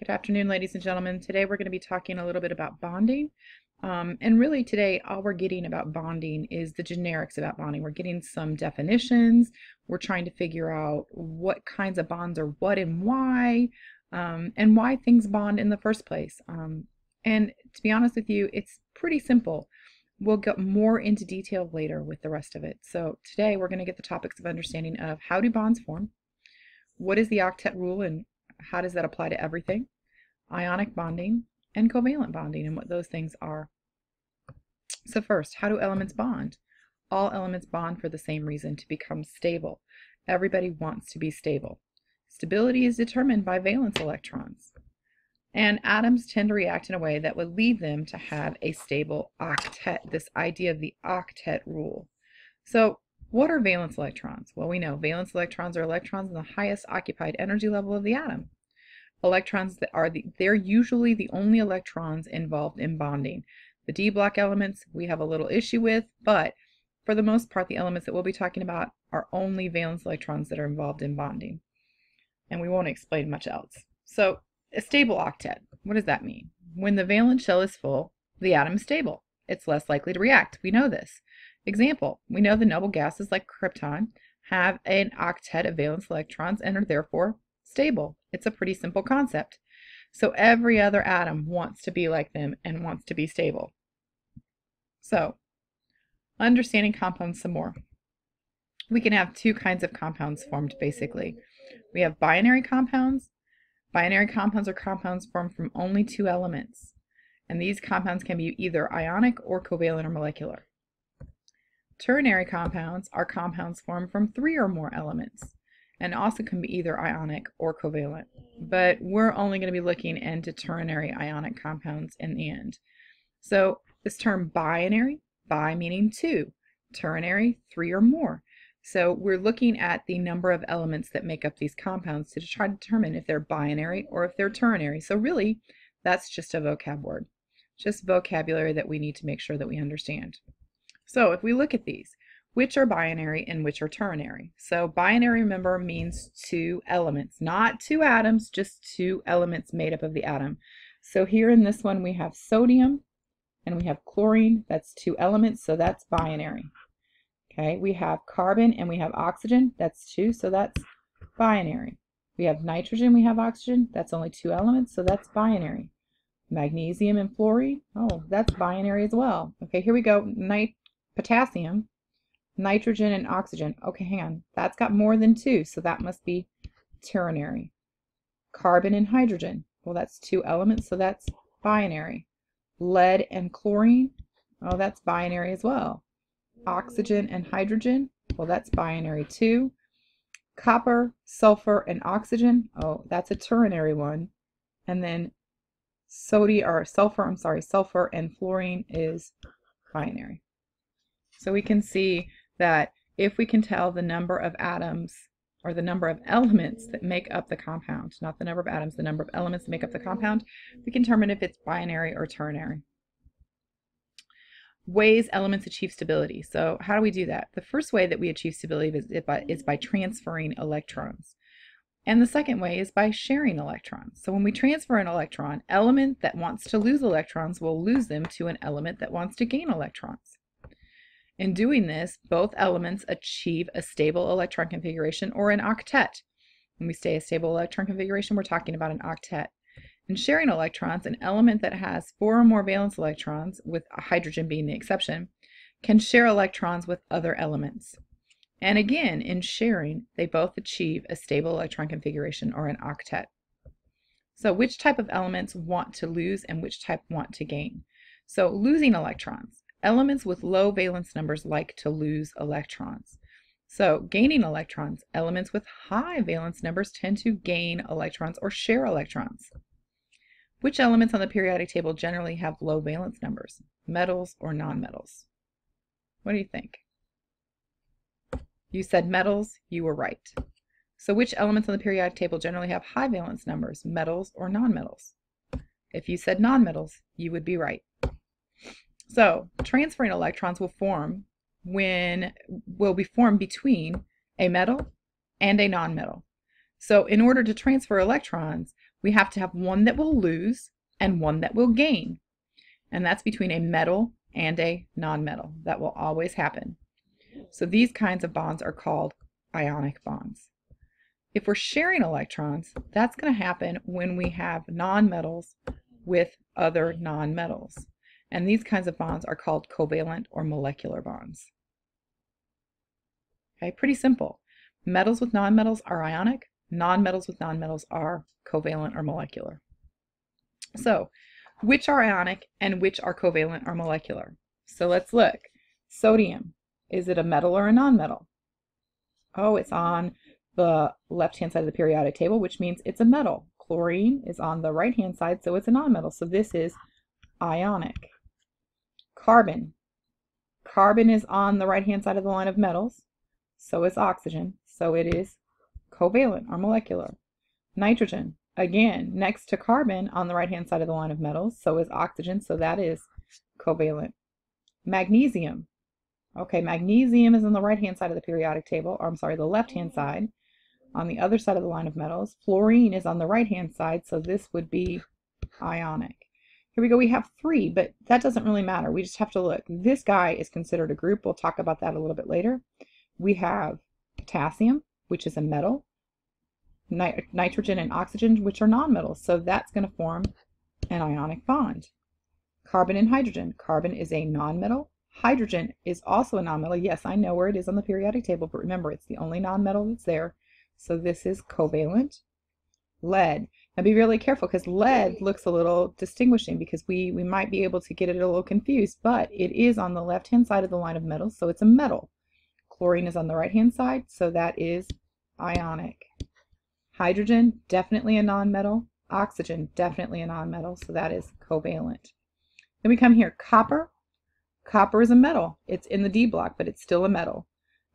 Good afternoon, ladies and gentlemen. Today we're going to be talking a little bit about bonding. Um, and really today all we're getting about bonding is the generics about bonding. We're getting some definitions. We're trying to figure out what kinds of bonds are what and why, um, and why things bond in the first place. Um, and to be honest with you, it's pretty simple. We'll get more into detail later with the rest of it. So today we're going to get the topics of understanding of how do bonds form, what is the octet rule and how does that apply to everything? Ionic bonding and covalent bonding and what those things are. So first, how do elements bond? All elements bond for the same reason, to become stable. Everybody wants to be stable. Stability is determined by valence electrons. And atoms tend to react in a way that would lead them to have a stable octet, this idea of the octet rule. So what are valence electrons? Well, we know valence electrons are electrons in the highest occupied energy level of the atom. Electrons that are the, they're usually the only electrons involved in bonding. The d block elements we have a little issue with, but for the most part the elements that we'll be talking about are only valence electrons that are involved in bonding. And we won't explain much else. So a stable octet, what does that mean? When the valence shell is full, the atom is stable. It's less likely to react. We know this. Example, we know the noble gases like krypton have an octet of valence electrons and are therefore stable. It's a pretty simple concept. So every other atom wants to be like them and wants to be stable. So, understanding compounds some more. We can have two kinds of compounds formed basically. We have binary compounds. Binary compounds are compounds formed from only two elements. And these compounds can be either ionic or covalent or molecular. Ternary compounds are compounds formed from three or more elements and also can be either ionic or covalent. But we're only going to be looking into ternary ionic compounds in the end. So this term binary, bi meaning two, ternary, three or more. So we're looking at the number of elements that make up these compounds to try to determine if they're binary or if they're ternary. So really, that's just a vocab word, just vocabulary that we need to make sure that we understand. So if we look at these, which are binary and which are ternary? So binary, remember, means two elements, not two atoms, just two elements made up of the atom. So here in this one we have sodium and we have chlorine, that's two elements, so that's binary. Okay, we have carbon and we have oxygen, that's two, so that's binary. We have nitrogen, we have oxygen, that's only two elements, so that's binary. Magnesium and fluorine, oh, that's binary as well. Okay, here we go, Nit potassium, nitrogen, and oxygen. Okay, hang on. That's got more than two, so that must be ternary. Carbon and hydrogen. Well, that's two elements, so that's binary. Lead and chlorine. Oh, that's binary as well. Oxygen and hydrogen. Well, that's binary too. Copper, sulfur, and oxygen. Oh, that's a ternary one. And then sodium or sulfur, I'm sorry, sulfur and fluorine is binary. So we can see that if we can tell the number of atoms or the number of elements that make up the compound, not the number of atoms, the number of elements that make up the compound, we can determine if it's binary or ternary. Ways elements achieve stability. So how do we do that? The first way that we achieve stability is by, is by transferring electrons. And the second way is by sharing electrons. So when we transfer an electron, element that wants to lose electrons will lose them to an element that wants to gain electrons. In doing this, both elements achieve a stable electron configuration or an octet. When we say a stable electron configuration, we're talking about an octet. In sharing electrons, an element that has four or more valence electrons, with hydrogen being the exception, can share electrons with other elements. And again, in sharing, they both achieve a stable electron configuration or an octet. So which type of elements want to lose and which type want to gain? So losing electrons. Elements with low valence numbers like to lose electrons. So gaining electrons, elements with high valence numbers tend to gain electrons or share electrons. Which elements on the periodic table generally have low valence numbers? Metals or nonmetals? What do you think? You said metals, you were right. So which elements on the periodic table generally have high valence numbers, metals or nonmetals? If you said nonmetals, you would be right. So transferring electrons will form when will be formed between a metal and a nonmetal. So in order to transfer electrons, we have to have one that will lose and one that will gain. And that's between a metal and a nonmetal. That will always happen. So these kinds of bonds are called ionic bonds. If we're sharing electrons, that's going to happen when we have nonmetals with other nonmetals. And these kinds of bonds are called covalent or molecular bonds. Okay, pretty simple. Metals with nonmetals are ionic. Nonmetals with nonmetals are covalent or molecular. So, which are ionic and which are covalent or molecular? So let's look. Sodium, is it a metal or a nonmetal? Oh, it's on the left-hand side of the periodic table, which means it's a metal. Chlorine is on the right-hand side, so it's a nonmetal. So this is ionic. Carbon. Carbon is on the right-hand side of the line of metals, so is oxygen. So it is covalent or molecular. Nitrogen, again, next to carbon on the right-hand side of the line of metals, so is oxygen, so that is covalent. Magnesium, okay, magnesium is on the right-hand side of the periodic table, or I'm sorry, the left-hand side. On the other side of the line of metals, fluorine is on the right-hand side, so this would be ionic. Here we go, we have three, but that doesn't really matter. We just have to look. This guy is considered a group. We'll talk about that a little bit later. We have potassium, which is a metal, nit nitrogen and oxygen, which are nonmetals. So that's going to form an ionic bond. Carbon and hydrogen. Carbon is a nonmetal. Hydrogen is also a nonmetal. Yes, I know where it is on the periodic table, but remember, it's the only nonmetal that's there. So this is covalent. Lead. Now be really careful because lead looks a little distinguishing because we, we might be able to get it a little confused, but it is on the left-hand side of the line of metals, so it's a metal. Chlorine is on the right-hand side, so that is ionic. Hydrogen, definitely a nonmetal. Oxygen, definitely a nonmetal, so that is covalent. Then we come here, copper. Copper is a metal. It's in the D block, but it's still a metal.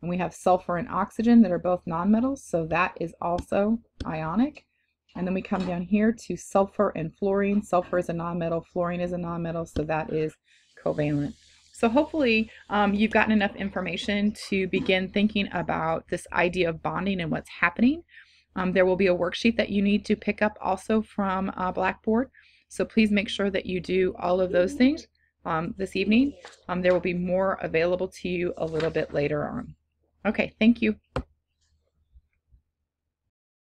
And we have sulfur and oxygen that are both nonmetals, so that is also ionic. And then we come down here to sulfur and fluorine. Sulfur is a nonmetal, fluorine is a nonmetal, so that is covalent. So hopefully um, you've gotten enough information to begin thinking about this idea of bonding and what's happening. Um, there will be a worksheet that you need to pick up also from uh, Blackboard. So please make sure that you do all of those things um, this evening. Um, there will be more available to you a little bit later on. Okay, thank you.